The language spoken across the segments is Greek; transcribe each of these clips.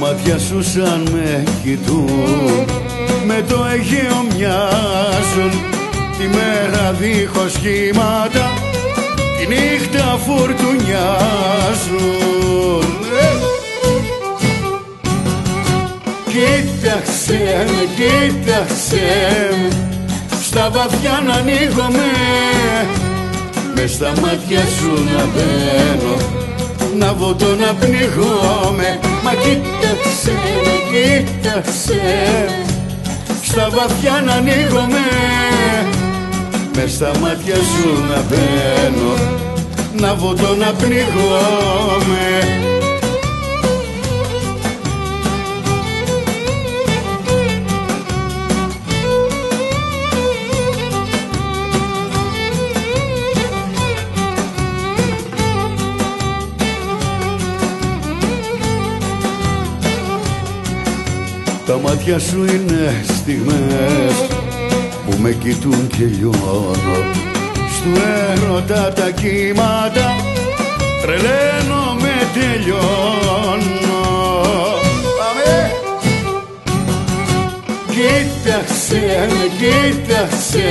μάτια σου σαν με κοιτούν. Με το Αιγαίο μοιάζουν. Τη μέρα δίχως κύματα τη νύχτα φουρτουνιάζουν. Κοίταξε με, κοίταξε με στα βαθιά να ανοίγομαι. Με στα μάτια σου να μπαίνω να βοτώ να πνιγόμαι Μα κοίταξε, κοίταξε. Στα βαθιά να ανοίγομαι μες στα μάτια σου να μπαίνω. Να βοτώ να πνιγόμαι Τα μάτια σου είναι στιγμές που με κοιτούν και λιώνω. Στου έρωτα τα κύματα τρελαίνω με τελειώνω. Πάμε! Κοίταξε με, κοίταξε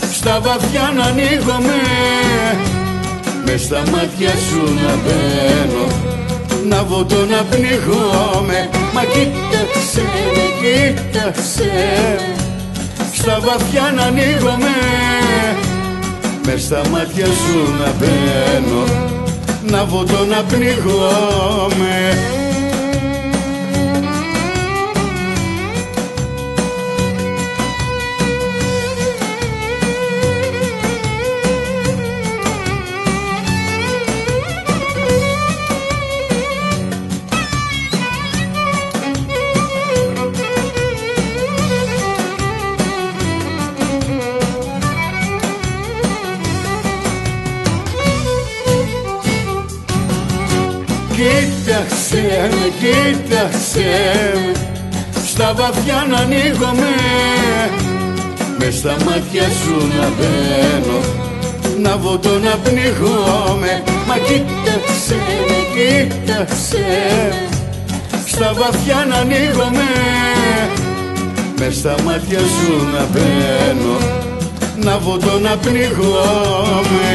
με στα βαθιά να ανοίγομαι μες στα μάτια σου να μπαίνω να βοτώ να πνιγόμαι Μα κοίταξε, κοίταξε Στα βαθιά να ανοίγομαι. Με στα μάτια σου να μπαίνω. Να βοτώ να πνιγόμαι Κοίταξε με, κοίταξε. Με Στα βαθιά να ανοίγομαι. Με στα μάτια σου να μπαίνω. Να βοτώ να πνιγόμαι Μα κοίταξε με, κοίταξε. Στα βαθιά να ανοίγομαι. Με στα μάτια σου να μπαίνω. Να βοτώ να πνιγόμαι